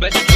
بس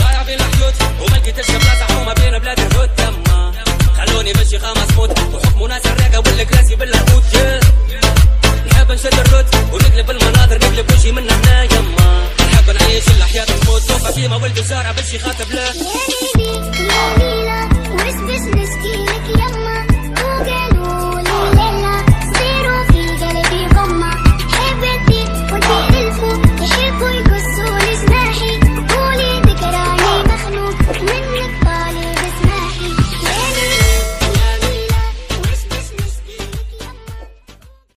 ضايع بين الحيوت وما لقيتش بلاصه بين بلاد الهود تما خلوني ماشي خامس موت وحكموا ناس الراقه والكراسي باللاهوت نحب نشد الروت ونقلب المناظر نقلب وجهي من هنا يما نحب نعيش الحياة تموت توفى فيما ولد وزارع بالشي خاطب له يا بيبي يا ليلى وش بشنا